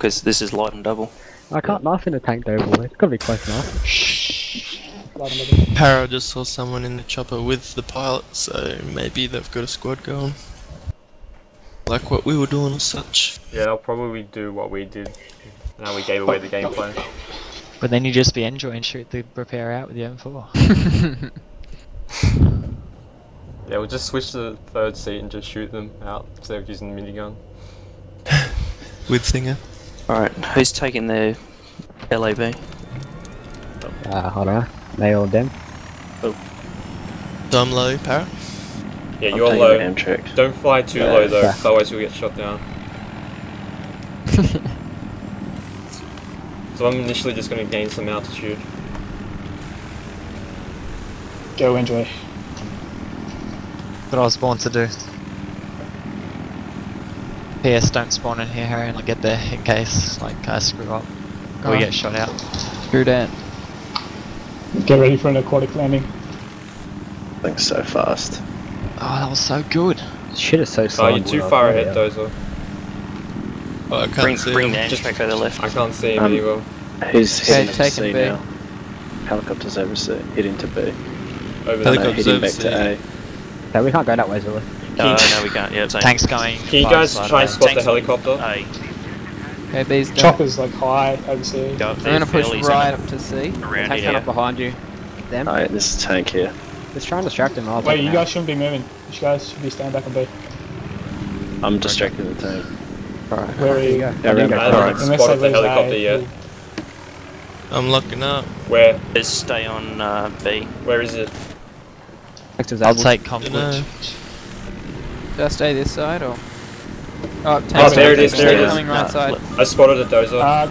because this is light and double. I can't knife in a tank though, boy. It's gotta be close enough. Light on Para just saw someone in the chopper with the pilot, so maybe they've got a squad going. Like what we were doing or such. Yeah, they'll probably do what we did. Now we gave away the gameplay. But then you just be enjoy and shoot the repair out with the M4. Yeah, we'll just switch to the third seat and just shoot them out instead of using the minigun. With Stinger. Alright, who's taking the LAV? Uh, hold on. They all them. Oh, dumb low, Para. Yeah, you're low. Amtrak. Don't fly too Yeah, low though, yeah. otherwise you'll get shot down. so I'm initially just going to gain some altitude. Go enjoy. what I was born to do. PS don't spawn in here, Harry, and I'll get there in case like I screw up. Or we Oh. get shot out. Screw that. Get ready for an aquatic landing. Things so fast. Oh, that was so good. Shit is so slow. Oh, you're too far ahead, Dozer. Oh, I can't Bring, see bring them. the Amtrak over the left. I can't see him Um, any well. Who's Okay, heading to taking C B. now? Helicopters over C, heading to B. Over there. no, Helicopters heading over back C. to A. No, we can't go that way, Zilla. No, no, we can't. Yeah, same. Tanks going. Can you guys side try and away. spot the helicopter? Hey, Okay, B's done. Choppers like high overseas. go up I'm gonna push fairly right up to C. around Tank here. up behind you. Them. Oh, this is tank here. Just try and distract him. I'll Wait, you them guys shouldn't be moving. You guys should be standing back on B. I'm distracting the tank. Alright. Where are you? go. Yeah, There you around go. I haven't Alright. Unless spotted they the lose helicopter A, yet. I'm looking up. Where? Just stay on uh, B. Where is it? I'll take You conflict. Know, Should I stay this side or? Oh, Oh, tanks there it coming- there it tanks is. Coming right Nah, side. I spotted a dozer. Uh,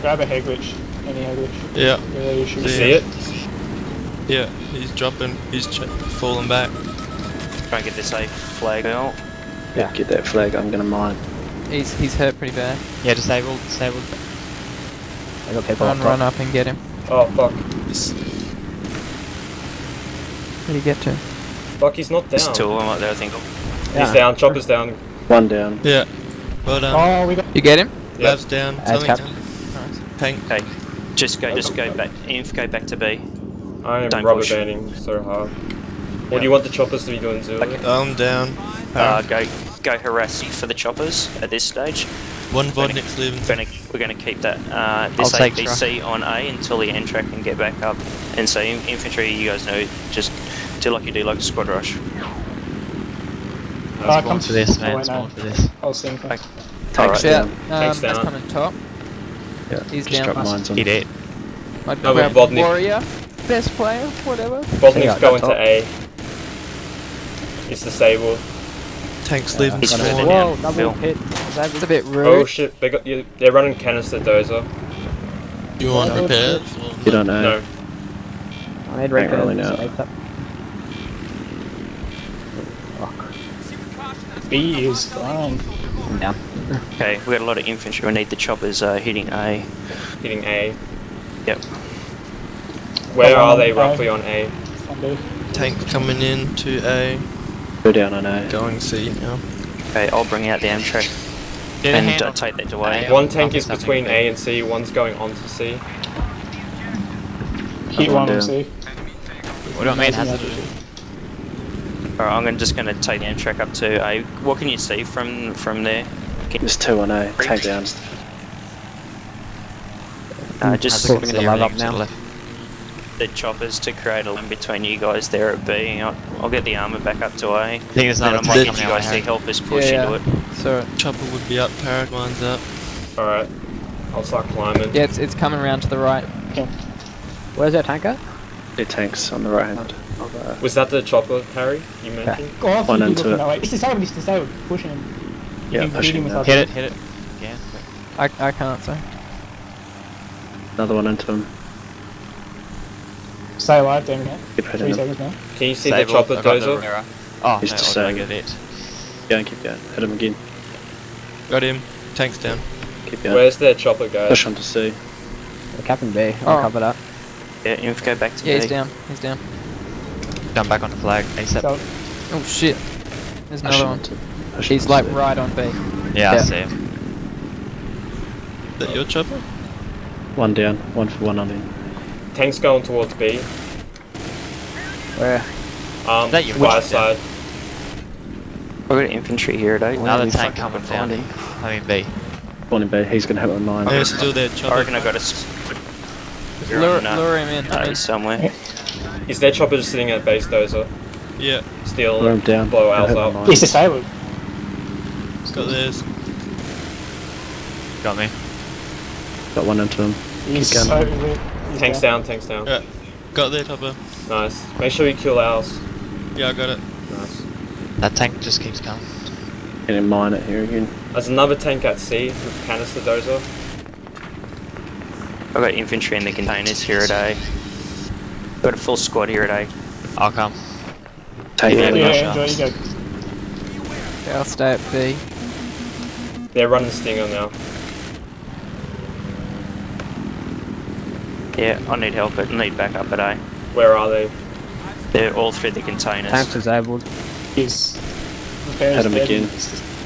grab a head glitch. Any head glitch. yeah, Yeah, you should yeah. see it? yeah, he's dropping, he's ch- falling back. Try and get this A flag out. Yeah. Get that flag, I'm gonna mine. He's he's hurt pretty bad. Yeah, disabled, disabled. I got people Run, up run top. up and get him. Oh fuck. This- Where do you get to? Fuck, he's not There's down. two of them up there, I think. He's Yeah. down, chopper's down. One down. Yeah. Well done. Oh, we got. You get him? Yep. LAV's down. Uh, Something's down. Nice. Tank. Okay, just go, just go back. Inf, go back to B. I am Don't rubber push. banding so hard. What do you want the choppers to be doing, Zulu? Okay. I'm down. Uh, go, go harass for the choppers at this stage. One Vodnik's leaving. We're gonna, we're gonna keep that uh, this I'll take APC on A until the end track can get back up. And so in, infantry, you guys know, just do like you do like a squad rush. Uh, Spawn for this, oh, man. wait, Spawn no. for this. I'll see things. Okay. Tank's Yeah. Um, Tanks that's down. coming top. Yeah, He's just down. drop mines on. He did. I'd No, grab Vodnik- Warrior, best player, whatever. Vodnik's going to A. It's disabled. Tank's leaving He's spawn. further Whoa, down, double Phil. hit. Disabled. It's a bit rude. Oh shit, they got you. They're running canister dozer. You want Oh, repairs? You don't know. No, I need Tank red rolling guns. out. Eight up. Fuck. B is flying. I'm down. Okay, we got a lot of infantry. We need the choppers uh, hitting A. hitting A. Yep. Where Oh, are they roughly on A? Tank coming in to A. Go down on A. Going C now. Okay, I'll bring out the Amtrak Did and uh, take that away. One tank is between A and C. One's going on to C. Hit one one on. C. What do I mean? Hazard. Alright, I'm just going to take the Amtrak up to A. What can you see from from there? Can, There's two on A. Tank down. uh, just Hazard putting the see love up now. the choppers to create a line between you guys there at B. I'll, I'll get the armor back up to A. I think there's not a another might tank get you guys to help us push Yeah, into it. So Chopper would be up, Paragmine's up. Alright. I'll start climbing. yeah, it's it's coming around to the right. Where's that tanker? Their tanks on the right hand. Of, uh, Was that the chopper, Harry? You mentioned? Go off. One you into looking it. that way. It's disabled. It's disabled. Pushing him. Yeah, Hit him pushing with that. our- Hit it, hit it. Yeah. I I can't say. Another one into him. Stay alive, damn it. Keep Three seconds now. Can you see Sable, the chopper I got the mirror. Oh, He's no, just I saying. get it. Going, keep going. Hit him again. Got him. Tank's down. Keep going. Where's their chopper, guys? Push on to C. The captain B. I'll Oh. cover that. Yeah, you have to go back to Yeah, B. he's down. He's down. Jump back on the flag. ASAP. So, Oh shit. There's Push another one. to. Push He's like to C. right on B. Yeah, I see him. Is that your chopper? One down, one for one on in. Tank's going towards B. Where? Um, that your right which side. I've got infantry here at eight. Another we tank fucking coming down. finding? I mean B. One in B, he's gonna hit with mine. They're still there, I chopper. reckon I got a. s- You're Lure, on, uh, lure him in. uh, somewhere. Is their chopper just sitting at base dozer? Yeah, Still Lure him down. blow ours up. He's disabled. got theirs. Got me. Got one into him. He's Keep so going. He's Tanks down, tanks down. Alright, got their chopper. Nice. Make sure you kill ours. Yeah, I got it. Nice. That tank just keeps coming. Getting mine it here again. There's another tank at sea with canister dozer. I've got infantry in the containers here at A. Got a full squad here at A. I'll come. Take Yeah, him. Yeah, enjoy, you go. Okay, I'll stay at B. They're running Stinger now. Yeah, I need help. I need backup at A. Where are they? They're all through the containers. Tank's disabled. He's repairs Hit him again.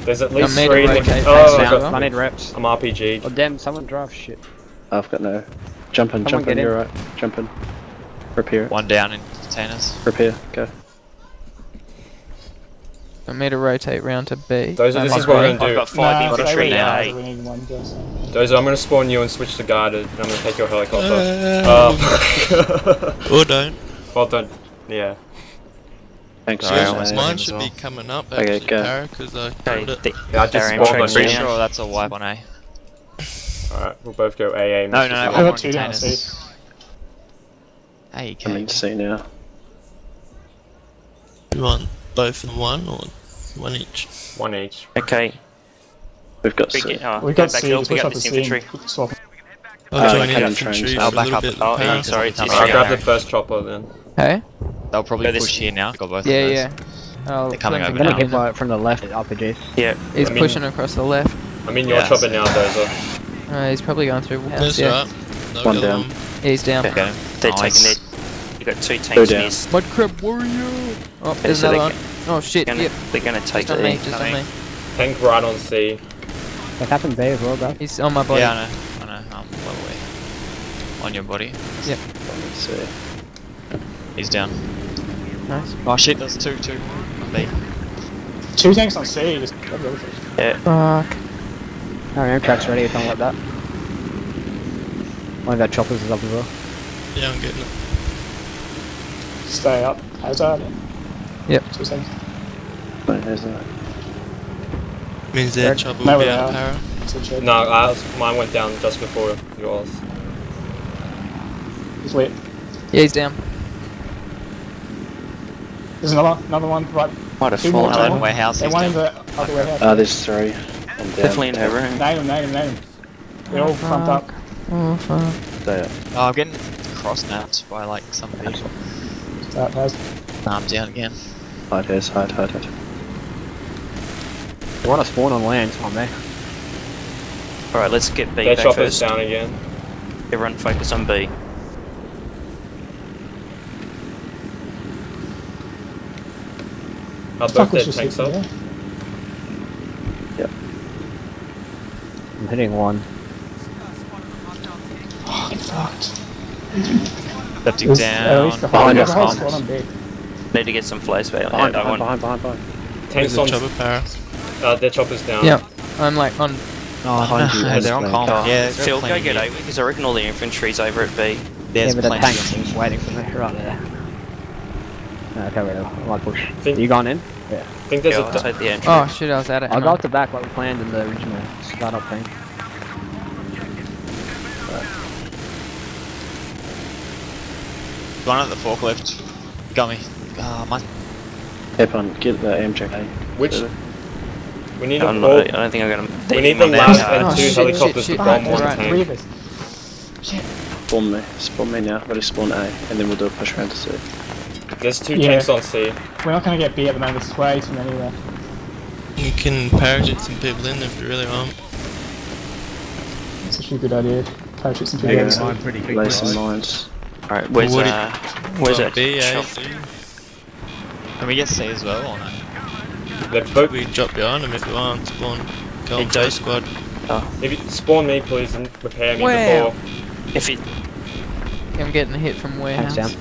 There's at least three. in the- rotate Oh, I've got- I need reps. I'm RPG. Oh damn, someone drive shit. I've got no. Jump in, Someone jump in, get you're right. Jump in. Repair. One down in containers. Repair, go. I made a rotate round to B. Dozer, Um, this is what we're B. gonna do. I've got five Nah, infantry stay at where A. you are, We need one just. Dozer, I'm gonna spawn you and switch to guarded, and I'm gonna take your helicopter. Uh, Um, or don't. well done. Yeah. Thanks, Sorry, I guys. almost Uh, mine Mine should well. be coming up Okay, actually, go. Para, because I Okay, killed it. Yeah, I just they're spawned infantry on Pretty sure that's a wipe on A. Alright, we'll both go AA. No, no, no, I've one more got two down, see. containers. Hey, you Coming can. to see now. You want both in one or one each? One each. Okay, We've got big, C. oh, We go got back C, up, just pick push up up the this C infantry. and swap. I'll Uh, join infantry trains. I'll back up bit. the Oh, Para. yeah, sorry, it's- I'll grab okay. the first chopper then. Hey? They'll probably Go this- push here now. Got both Yeah, of those. yeah. I'll They're coming put over him I'm now. gonna hit by from the left RPGs. Yeah, He's I mean- pushing across the left. I'm in your Yeah, chopper now, Dozer. Uh, he's probably going through house, yeah. right. No, One the down. Yeah, he's down. Okay. they're Nice. taking their. You got two tanks down. in this. Mud crab warrior! Oh, there's so another one. Oh shit, Gonna, yep. They're gonna take Just on the. me, just on me. Tank right on C. That happened B as well, bro. He's on my body. Yeah, I know. I know. Um, well away. On your body. Let's see. He's down. Nice. Oh shit, there's two, two. On B. Two tanks on C, just grab the other first. Yeah, Fuck. Our amtrak's ready or something like that. One of our choppers is up as well. Yeah, I'm getting it. Stay up. Hazard. Yep. Two seconds. No, there's a. Means their They're- chopper no, will be we're out out. Para. No, ours, mine went down just before yours. He's lit. Yeah, he's down. There's another another one right. might have Two more. fallen. Another Another over. warehouse. There's He's one in the other warehouse. Ah, there's three. I'm down. Definitely in her room. Name him, name him, name him. They're all clumped up. Oh fuck. There. Oh, I'm getting cross-napped by like some people. That has. Nah, I'm down again. Hide, Hez, hide, hide, hide. They want to spawn on land, it's on me. Alright, let's get B Their back chopper's first. down again. Everyone focus on B. Are both Fuck was their just tanks hit up? there. I'm hitting one. Oh, get fucked. Septic There's down. At least the whole, Behind us, whole behind squad us. on B. Need to get some flares back. Behind, I behind, behind, behind, behind. Tanks the on. chopper Para? Uh, their chopper's down. Yeah. I'm like on. Oh, Behind you, no, Hez, they're on calm. Oh, Yeah, Phil, go get here. A because I reckon all the infantry's over at B. There's yeah, but the plenty. tank's waiting for me right there. No, okay, wait, I might push. Think- you going in? I think there's Yeah, a. I'll the entry. Oh shit, I was at it. I'll go on. up the back like we planned in the original startup thing. One at the forklift. Got me. Ah, my. Hip on, get the Amtrak A. Which? We need a I'm four. not, I don't think I'm gonna. We need the my last man- and Oh, two shit, helicopters shit, to shit. bomb There's one like three tank. of. Spawn me. Spawn me now. Ready, spawn A. And then we'll do a push around to C. There's two Yeah. tanks on C. We're not gonna get B at the moment. There's way too many left. You can parachute some people in if you really want. It's actually a good idea. Parachute some people Yeah. in. so- pretty Lay some mines. Alright, where's What do you- uh, where's Well, that? B, A, chop- Can we get C as well or no? They're both. We can drop behind them if you want. Spawn. Go Hey, on Dave. first squad. If you spawn me, please, and repair me Wow. before. If it I'm getting hit from warehouse. Tanks down.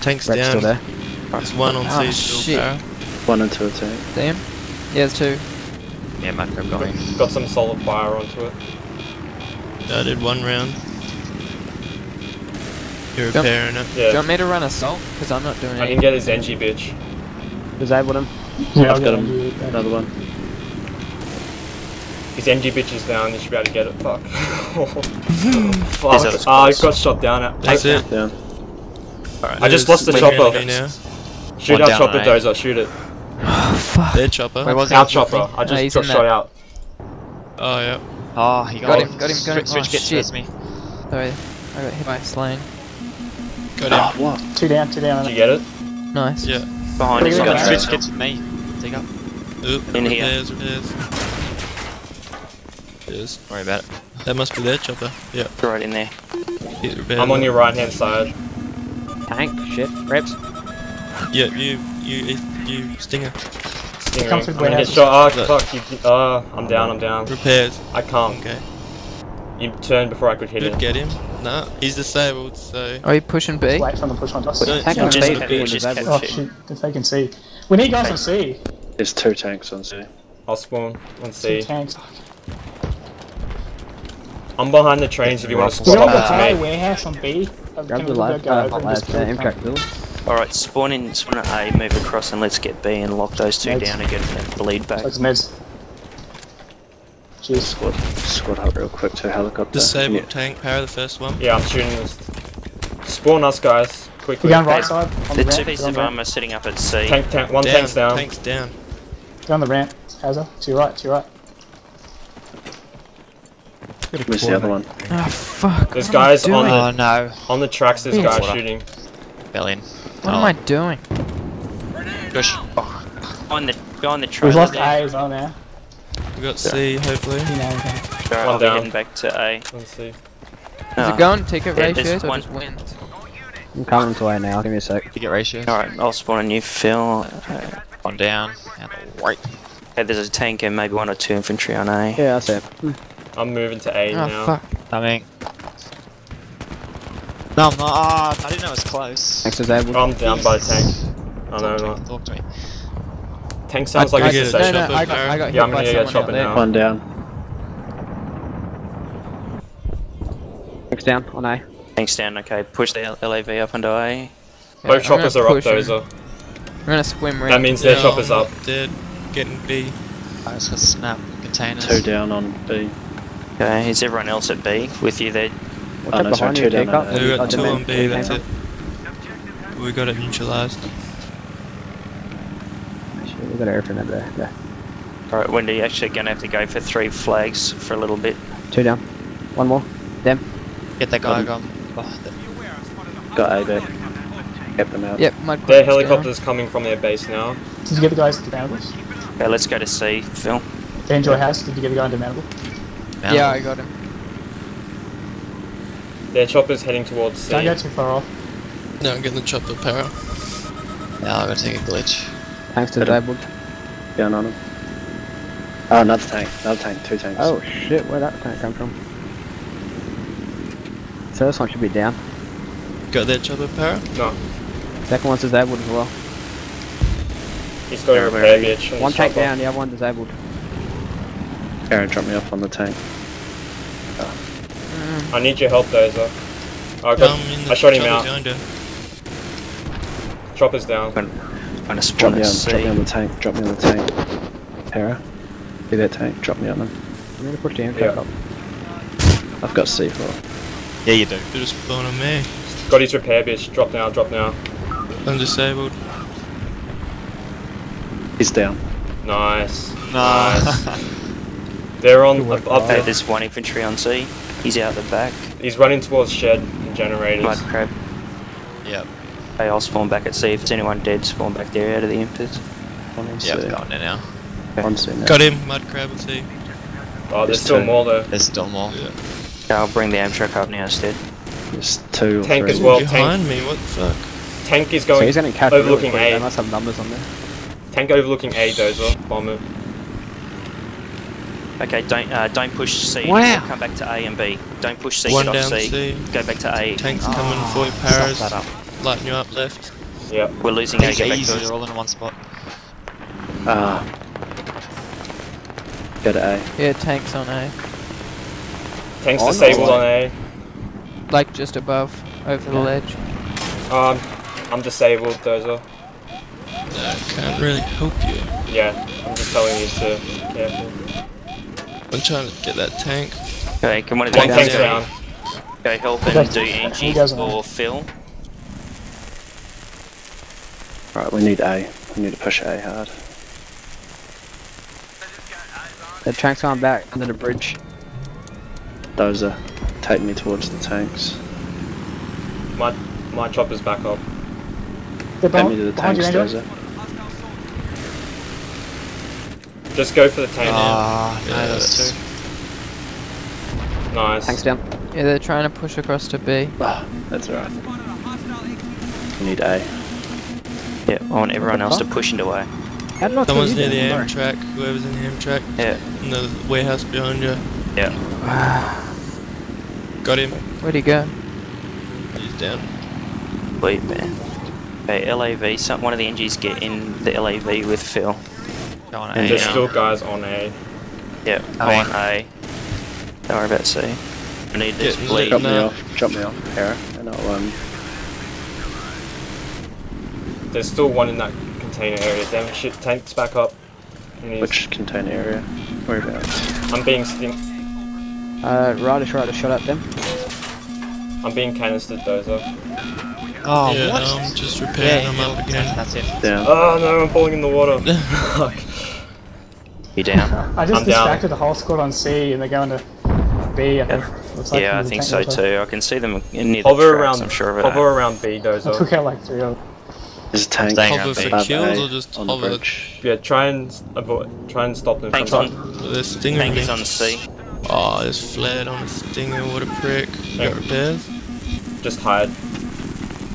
Tank's Red's down. still there. There's one on Oh, C still, shit. One and two attack. See him? Yeah, there's two. Yeah, macro going. Got some solid fire onto it. I did one round. You're Jump. repairing it. Do you Yeah. want me to run assault? Because I'm not doing it. I can get his NG bitch. Disabled him. Yeah, I've I'll got him. you. Another one. His NG bitch is down, you should be able to get it. Fuck. Is Fuck. that a Ah, I squad? got shot down. At, That's I, it. Down. I just lost the chopper. enemy now. Shoot One our down chopper, on A. Dozer, shoot it. Fuck. Their chopper. Where was he? Our chopper. I just he's got shot that. out. Oh yeah. Oh, he got, Got him, got him, got him. Switch, switch Oh, gets shit. me. Sorry, I got hit by a slane. Got Ah, him. what? Two down, two down. Did you get it? Nice. Yeah. behind us Pretty on good. the Switch trail. gets with me. Take up. Oop. In here. Repairs, repairs. Yes. Don't worry about it. That must be their chopper. Yeah. right in there. He's. I'm on your right hand side. Tank. Shit. Reps. Yeah, you, you, you, Stinger. Stingray. Come through I'm gonna get shot. Oh, fuck. You, uh, I'm down, I'm down. Repairs. I can't. Okay. You turned before I could hit Did it. get him. No, he's disabled, so. Are you pushing B? Wait for them to push on us. Don't- Tank Yeah, on just B. catch- being just disabled. Oh catch it. shit, if they can see. We need guys on C. There's two tanks on C. I'll spawn on C. Two C. tanks. I'm behind the trains if you want to We squad got up the to high me. warehouse on B. Grab can the we lad. go Uh, over not and lad. just Uh, kill M them? build. Alright, spawn in, spawn at A, move across, and let's get B and lock those two Right. down and get the lead back. Let's meds. Jeez. Squad, squad up real quick to helicopter. Disabled Yeah. tank, power the first one. Yeah, I'm shooting this. Spawn us, guys. quickly. We're Quickly. going right side. On The the two pieces of armor sitting up at C. Tank, tank. One down. tank's down. Tank's down. Go on the ramp. Hazza. To your right, to your right. Where's the other one? Oh fuck. There's what guys on doing? the- Oh no. On the tracks, there's Yeah. guys shooting. Fell. What oh. am I doing? Push. Behind the, behind the We've trailer lost there. A as well now. We got C, hopefully. You know, okay. Alright, One I'll be down. heading back to A. Let's see. Is Ah. it going ticket Yeah, there's ratios or one- just wins? I'm coming to A now. Give me a sec. Ticket ratios. Alright, I'll spawn a new fill. Uh, One down. And right. okay, there's a tank and maybe one or two infantry on A. Yeah, that's it. I'm moving to A Oh now. fuck. Coming. No, I'm not. Ah, I didn't know it was close. Tanks disabled. I'm down by the tank. Oh Talk no, to me. Talk to me. Tank sounds like I it's a it. No, no, I got, I got Yeah, I'm gonna get someone out chopper now. One down. Tanks down on A. Tanks down, okay, push the L- LAV up onto A. Yeah, Both I'm choppers are up, push him. Dozer. I'm gonna swim That means their Yeah, chopper's I'm up. Dead. Getting B. Oh, I just got snap containers. Two down on B. Okay, is everyone else at B with you there? Watch Oh, out no, sorry, behind two you, down on up. A. we Oh, got two on B, that's it. We got it neutralized. Up. Shit, We got everything over there. there. Alright, Wendy, you're actually gonna have to go for three flags for a little bit. Two down. One more. Them. Get that guy gone. Oh, the- Got A back. Kept them out. Yep, mud Their crab's down. helicopter's coming from their base now. Did you get the guys to Demanables? Okay, let's go to C, Phil. They enjoy house. Did you get the guy in Demanable? now. Yeah, I got him. Their chopper's heading towards C. Don't go too far off. No, I'm getting the chopper power. Yeah, I'm gonna take a glitch. Tanks Hit 'em. disabled. Down on him. Oh, another tank. Another tank. Two tanks. Oh shit, where'd that tank come from? So this one should be down. Got their chopper power. No, Second one's disabled as well. he's got a Where- repair where- bitch. on One his tank chopper. down, the other one disabled. Aaron, drop me off on the tank. Mm, I need your help, Dozer. I Come got. in I shot him out. behind her. Chopper's down. Gonna Drop me at on. Drop me on the tank. Drop me on the tank. Para. Be that tank. Drop me on them. I'm gonna push the M Yeah. up. I've got C4. Yeah, you do. They're just spawn on me. Got his repair bitch. Drop now, drop now. I'm disabled. He's down. Nice. Nice. They're on Good work, up, up there. there's one infantry on C. He's out the back. He's running towards shed and generators. Mud crab. yep. Okay, I'll spawn back at C. If there's anyone dead, spawn back there out of the impers. One on Yep, C. going there now. On Got him. Mud crab at C. Oh, there's There's still two. more though. There's still more. Yeah. Okay, I'll bring the amp truck up now instead. There's two or Tank three. as well. Behind me. What the fuck? Tank is going. So he's gonna catch overlooking quick. A. They must have numbers on there. Tank overlooking A, Dozer. Bomb it. Okay, don't uh, don't push C. Wow. anymore, Come back to A and B. Don't push C. One get off down C. C. Go back to A. Tanks Oh, coming for you, Stop that up. Lighting you up left. Yep. We're losing A. These Get are back easy, to they're all in one spot. Ah. Go to A. Yeah, tanks on A. Tanks On disabled on A. Like just above, over the ledge. Um, I'm disabled, Dozer. No, can't really help you. Yeah, I'm just telling you to be careful. I'm trying to get that tank. Okay, can one of One you tank's go, down. go help Okay. and do He NG doesn't for. Phil? Right, we need A. We need to push A hard. The tank's going back under the bridge. Those are taking me towards the tanks. My my chopper's back up. They're Take me to the tanks, Dozer. Just go for the tank. Ah, no, Yeah, those two. nice. Tank's down. Yeah, they're trying to push across to B. Ah, that's alright. We need A. Yeah, I want everyone else to push into A. How did I kill Someone's you near the then? Amtrak. Whoever's in the Amtrak. Yeah, In the warehouse behind you. yeah. Got him. Where'd he go? He's down. Wait, man. Okay, LAV. Some one of the NGs get in the LAV with Phil. Go on And There's Yeah. now. still guys on A. Yeah, Oh, I yeah. want A. Don't worry about C. I need this Getting bleed. Drop me off. Drop me off, Hera, and I'll um. There's still one in that container area. Damn shit, tank's back up. And he's- Which container area? Whereabouts? I'm being sting- Uh, Ryder's right to shot at them. I'm being canistered, Dozer. Oh, yeah, what? um, just repairing yeah, them up yeah, again. That's it. Down. Oh no, I'm falling in the water. You down? I just I'm down. distracted the whole squad on C and they're going to B, I think. Looks like yeah, I think so too. I can see them near the Hover tracks, around. I'm sure of it. Hover around B, I Dozer. took out like three of There's a tank Hover for kills or just on the bridge. Yeah, try and avoid. Try and stop them Tanks from. on. There's stinger Tank is me. on C. Oh, there's flared on a stinger. What a prick. You got repairs? Just hide.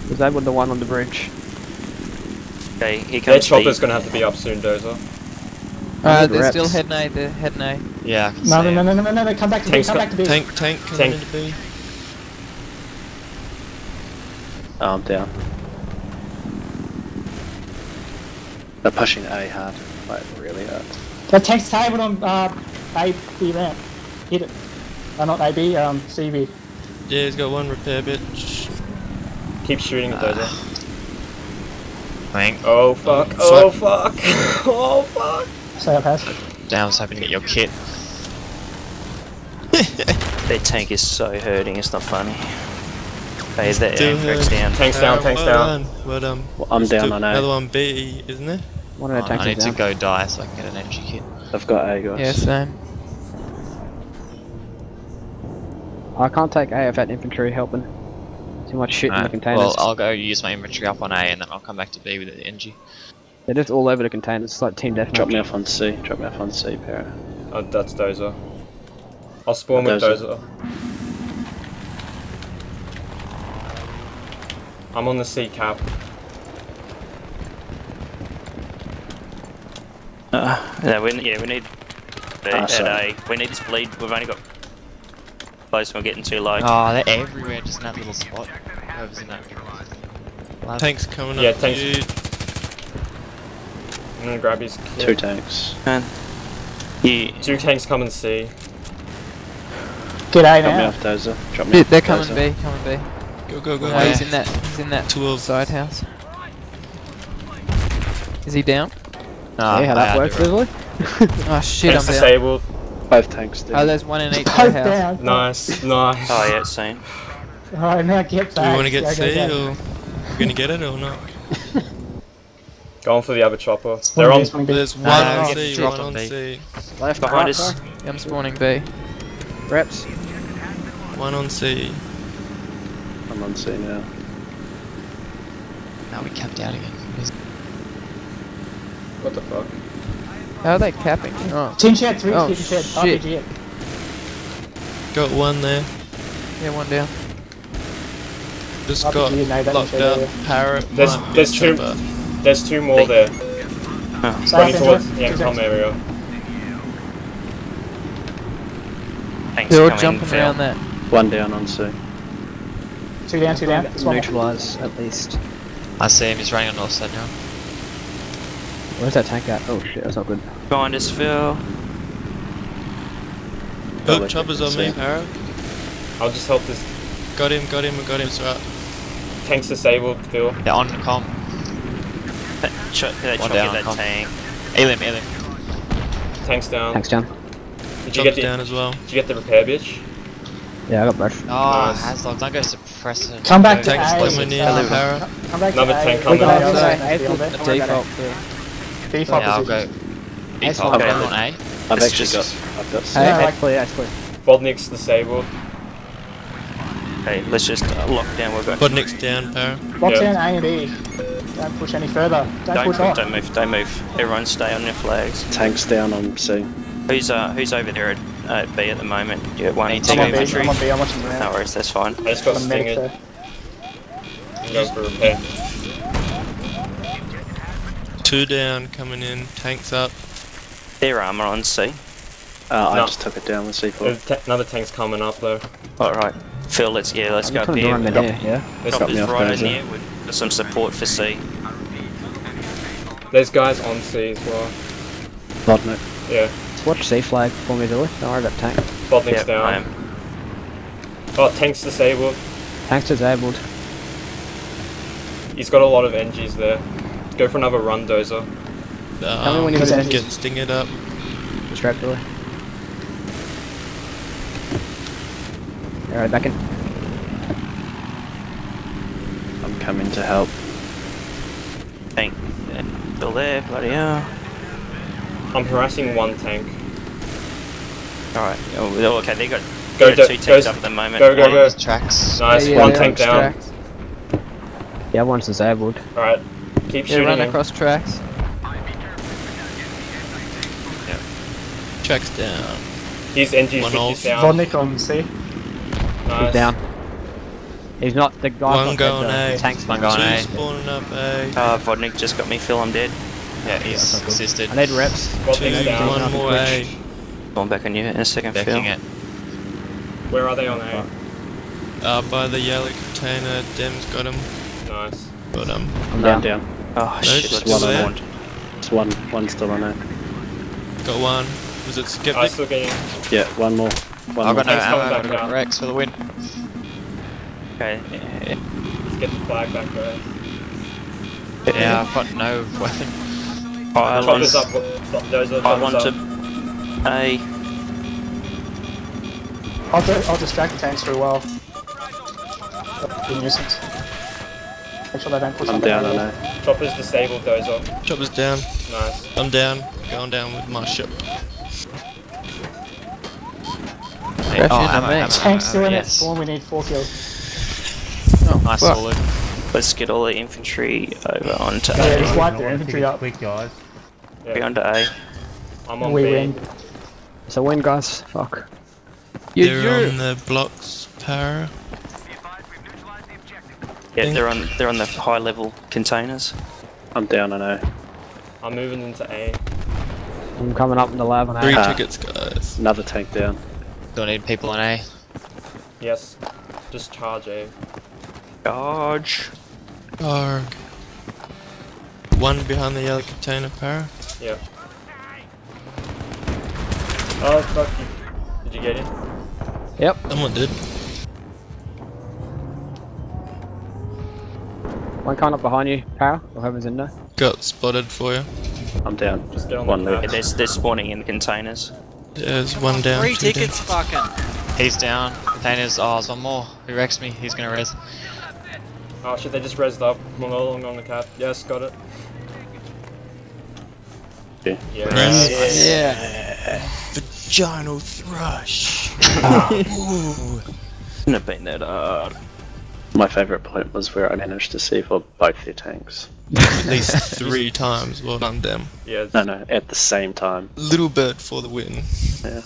Was that with the one on the bridge? Okay, here Their comes chopper's gonna have to be up soon, Dozer. Uh, they're reps. still heading A, they're heading A. Yeah, I can No, see no, no, no, no, no, no, come back to B, come back to B. Tank, tank coming Tank. into B. Oh, I'm down. They're pushing A hard. Like, really hard. The tank's tabled on uh, A, B ramp. Hit it. Uh, not AB, um, CB. Yeah, he's got one repair bitch. Keep shooting it, Dozer. I think. Oh fuck! Oh fuck! Oh fuck! Say up, pass. Damn, I was hoping to get your kit. Their tank is so hurting, it's not funny. Hey, is that Still aim tracks hurting. down? Tank's down, tank's well down. done. Well done. Well, I'm down Still on Another A. one B, isn't there? One of the Oh, tanks I is need to go die so I can get an energy kit. I've got A, guys. Yeah, same. I can't take A if that infantry helping. Too much shit in the Alright, containers. Well, I'll go use my inventory up on A and then I'll come back to B with the NG. They're just all over the containers. It's like team deathmatch. Drop me off on C. Drop me off on C, Para. Oh, that's Dozer. I'll spawn with Dozer. Dozer. I'm on the C cap. Uh, no, we, yeah, we need B Ah. A. We need this bleed. We've only got close and we're getting too low. Oh, they're everywhere just in that little spot. Whoever's in that. LAV. Tank's coming Yeah, up. tanks- Dude. I'm gonna grab his kit. Two tanks. Man. You, Two tanks coming C. Get A Drop me now. off, Dozer. Drop me They're, off. they're coming Dozer. B, coming B. Go, go, go. Oh, he's in that, he's in that Two of side house. Is he down? Ah, yeah, how that works, run. Grizzly. Oh shit, Tanks I'm down. disabled. Both tanks down. Oh, there's one in each Both house. down. Nice, nice. oh yeah, same. Alright, now get Do back. we want to get Go, go, C go. or you gonna get it or not? Going for the other chopper. One They're on. these, one of these. There's one no, on C, one on on B. C, Left, Behind right, us. Yeah, I'm spawning B. Reps. one on C. I'm on C now. Now we capped out again. What the fuck? How are they capping? Oh, Tin shed, three Oh, tin shed. shit. RPG. Got one there. yeah, one down. Just RPG, got no, that locked shed up. area. There's- there's two- chopper. There's two more there. Oh. Stay Running up, towards Andrew. the Two income area. Tanks They're all jumping Phil. around that. One down on C. Two down, two down. This one. Neutralize at least. I see him, he's running on north side now. Where's that tank at? Oh shit, that's not good. Behind us, Phil. Oh, like choppers on me, see. Para. I'll just help this. Got him, got him, got him, it's right. Tank's disabled, Phil. They're on the com. That Ch- that One down, that com. tank. Elim, Elim. Tank's down. Tanks down. Did you Choppers get the down as well. Did you get the repair bitch? Yeah, I got both. Oh, Nice. Haslog, don't go suppressor. Come back to Tanks A. coming in, Para. Come back Another tank coming got in. B, B, B, default. Default Yeah, I'll go. Default, one. go Okay. on A. I've actually got. I've got C. Yeah, Hey. ace clear, ace clear. Vodnik's disabled. Okay, let's just uh, lock down. We're going. Vodnik's down, Para. Lock Yeah. down A and E. Don't push any further. Don't, Don't, push off. don't move. Don't move. Everyone, stay on your flags. Tanks down on C. Who's uh Who's over there at, at B at the moment? Yeah, one. Me I'm on B. infantry. I'm on B. I'm watching No worries, that's fine. I just got I'm a medic stinged. there. I'm going for repair. Two down, coming in, tanks up. Their armor on C. Uh, I No. just took it down with C4. Another tank's coming up though. Alright. Phil, let's yeah, let's I'm go just up here. door him in Drop, here, yeah? There's, drop this right in those, yeah. here with some support for C. there's guys on C as well. Vodnik. Yeah. Watch C flag for me, Billy. Don't worry about tank. Vodnik's Yeah, I down. am. Oh, tank's disabled. Tank's disabled. He's got a lot of NGs there. Go for another run, Dozer. Tell me when you Because get then- Get stinged up. Straight, Billy. Alright, back in. I'm coming to help. Tank. Yeah, Still there, bloody hell. I'm harassing one tank. Alright. Oh, okay, they got, Go, they got two tanks up at the moment. go, go, One- go. There's tracks. Nice, Yeah, one tank down. tracks. The other one's disabled. Alright, keep Yeah, shooting run him. across tracks. Tracks down. He's NG One 50 off. down. Vodnik on C. Nice. He's down. He's not the guy. One not going though. A. The tank's One down. going Two eh? A. spawning up A. Uh, Vodnik just got me, Phil, I'm dead. Yeah, he's assisted. I need reps. Vodnik's Two, down. one more A. Going back on you in a second, Phil. Backing it. Where are they on A? Uh, by the yellow container, Dem's got him. Nice. But um, I'm Down, down. down. Oh, No, shit, just let's one there. spawned. It's one, one still on it. got one. Was it I Skeptic? still getting. Yeah, one more. One I've more. got no ammo, I've got down. Rex for the win. Okay. yeah, Let's get the flag back there. Yeah, I've got no weapon. Choppers Pylons. up. I want to. A. I'll, do, I'll distract the tanks through well. Be a nuisance. Make sure they don't push I'm down over on. A. Choppers disabled Dozer. Chopper's down. Nice. I'm down. Going down with my ship. Hey, Crash oh, into ammo, ammo, Tank's ammo, still in it. yes. Spawn, we need four kills. Oh, Nice fuck. solid. Let's get all the infantry over onto Yeah, just wipe their infantry up. Quick, guys. Be Yeah. onto A. I'm on We B. win. It's a win, guys. Fuck. You, They're you. on the blocks, Para. Yeah, they're on they're on the high level containers. I'm down on A. I'm moving into A. I'm coming up in the LAV on Three Ah. tickets, guys. Another tank down. Don't need people in A. Yes. Just charge A. Dodge. Arg. One behind the yellow container, Para. Yeah. Oh fuck you. Did you get in? Yep. Someone did. One coming up behind you, Para, or whoever's in there. Got spotted for you. I'm down. Just get on One the left. Yeah, they're, they're spawning in the containers. There's one down. Three two down. tickets, fucking. He's down. Containers. Oh, there's one more. He wrecks me? He's gonna res. Oh shit, they just rezzed up. I'm no longer on the cap. Yes, got it. Yeah. Yeah. Nice. Yeah. Vaginal thrush. Ooh. Couldn't have been that hard. My favourite point was where I managed to see for both their tanks. At least three times. Well done, Dem. Yeah. No, no, at the same time. Little bird for the win. Yeah.